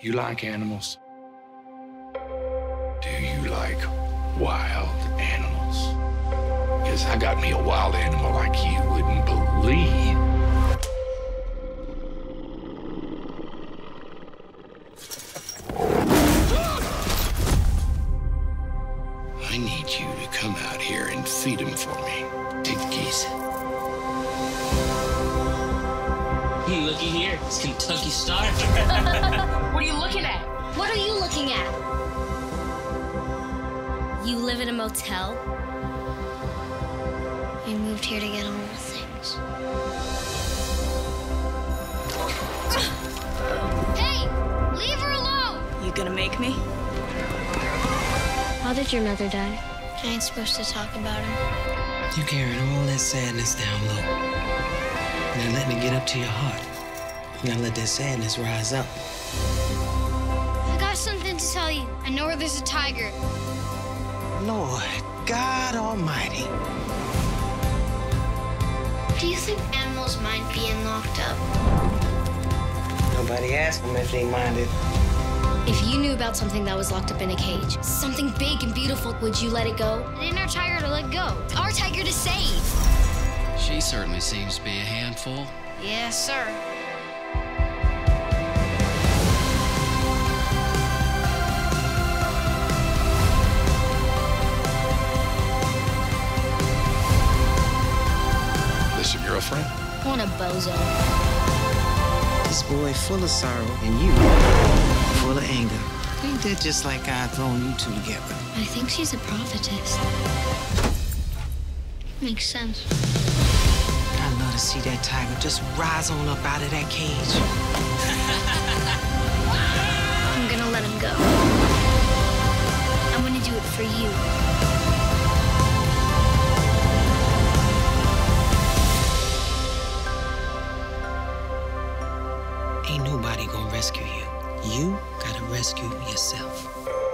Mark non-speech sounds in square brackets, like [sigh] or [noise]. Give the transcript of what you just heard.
You like animals? Do you like wild animals? Because I got me a wild animal like you wouldn't believe. I need you to come out here and feed him for me. Hmm, looky here, it's Kentucky Star. [laughs] What are you looking at? What are you looking at? You live in a motel? We moved here to get all the things. [coughs] hey! Leave her alone! You gonna make me? How did your mother die? I ain't supposed to talk about him. You carrying all that sadness down low. Now letting it get up to your heart. Now let that sadness rise up. I got something to tell you. I know where there's a tiger. Lord God Almighty. Do you think animals mind being locked up? Nobody asked them if they minded. If you knew about something that was locked up in a cage, something big and beautiful, would you let it go? It ain't our tiger to let go. It's our tiger to save. She certainly seems to be a handful. Yes, sir. This your girlfriend? What a bozo. This boy full of sorrow and you full of anger. Ain't that just like God throwing you two together? I think she's a prophetess. Makes sense. To see that tiger just rise on up out of that cage. [laughs] I'm gonna let him go. I'm gonna do it for you. Ain't nobody gonna rescue you. You gotta rescue yourself.